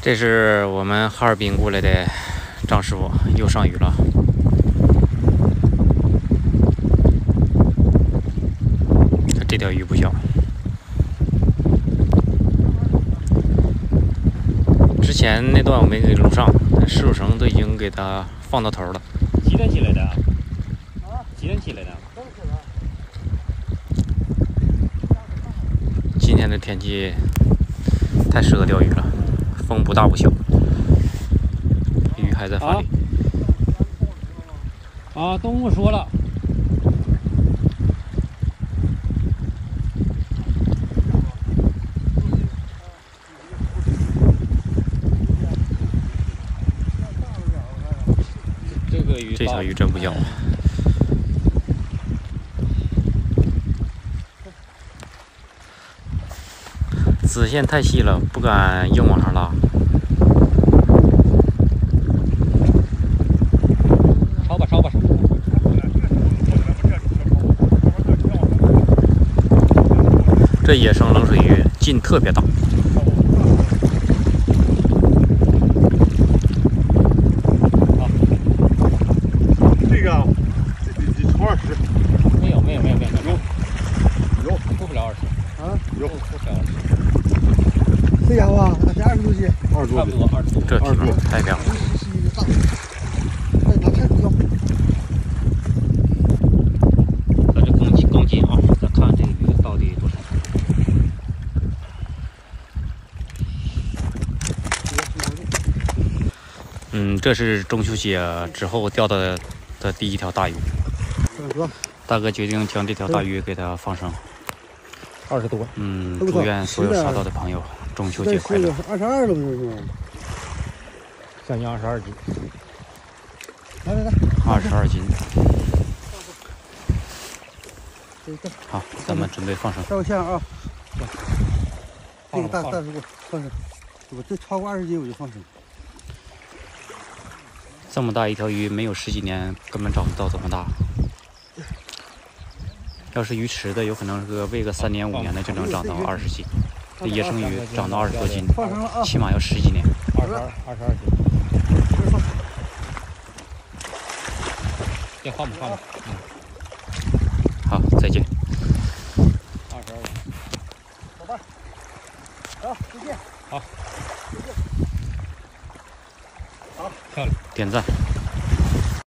这是我们哈尔滨过来的张师傅，又上鱼了。这条鱼不小，之前那段我没给录上，石手绳都已经给他放到头了。几点起来的？啊？几点起来的？今天的天气太适合钓鱼了，风不大不小，鱼还在发力。啊，动物说了。这个鱼，这条鱼真不小。子线太细了，不敢硬往上拉。抄吧，抄吧，抄。这野生冷水鱼劲特别大。这个，这得得超二十。没有，没有，没有，没有，有，有，过不了二十。啊，有。这家伙才二十多斤，二十多斤，差不多二十多。这体重太亮。是一个大，再拿太重要。咱这公斤公斤啊，咱看这个鱼到底多少。嗯，这是中秋节之后钓的的第一条大鱼。大哥，大哥决定将这条大鱼给它放生。二十多。嗯，祝愿所有刷到的朋友中秋节快乐是。二十二了不是？将近二十二斤。来来来，二十二斤。好，咱们准备放生。照个相啊。这个大放大师傅放生，我这超过二十斤我就放生。这么大一条鱼，没有十几年根本长不到这么大。要是鱼池的，有可能是个喂个三年五年的就能长到二十斤。这野生鱼长到二十多斤！起码要十几年。二十二，二十二斤。先换吧，换吧。好，再见。二十二斤。好，再见。好。好，漂亮。点赞。